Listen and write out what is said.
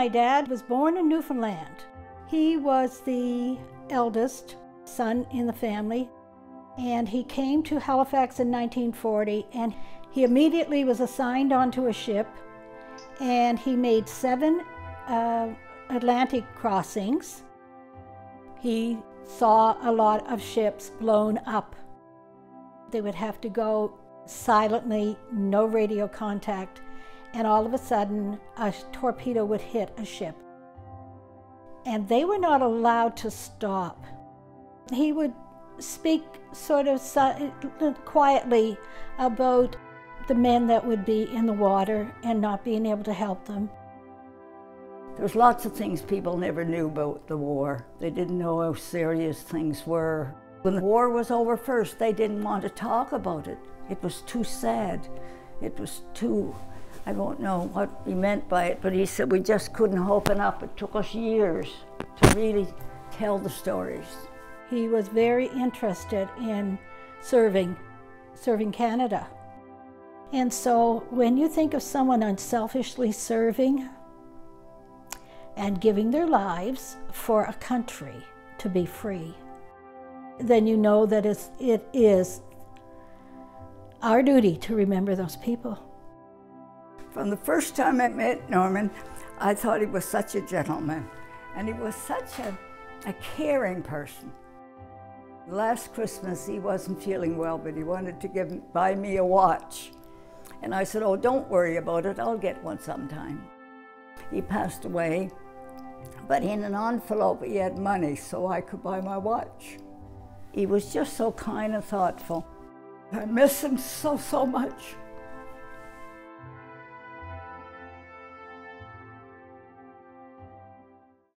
my dad was born in Newfoundland. He was the eldest son in the family, and he came to Halifax in 1940, and he immediately was assigned onto a ship, and he made seven uh, Atlantic crossings. He saw a lot of ships blown up. They would have to go silently, no radio contact, and all of a sudden a torpedo would hit a ship. And they were not allowed to stop. He would speak sort of quietly about the men that would be in the water and not being able to help them. There's lots of things people never knew about the war. They didn't know how serious things were. When the war was over first, they didn't want to talk about it. It was too sad. It was too, I don't know what he meant by it, but he said we just couldn't open up. It took us years to really tell the stories. He was very interested in serving, serving Canada. And so when you think of someone unselfishly serving and giving their lives for a country to be free, then you know that it's, it is our duty to remember those people. From the first time I met Norman, I thought he was such a gentleman, and he was such a, a caring person. Last Christmas, he wasn't feeling well, but he wanted to give, buy me a watch. And I said, Oh, don't worry about it, I'll get one sometime. He passed away, but in an envelope he had money so I could buy my watch. He was just so kind and thoughtful. I miss him so, so much.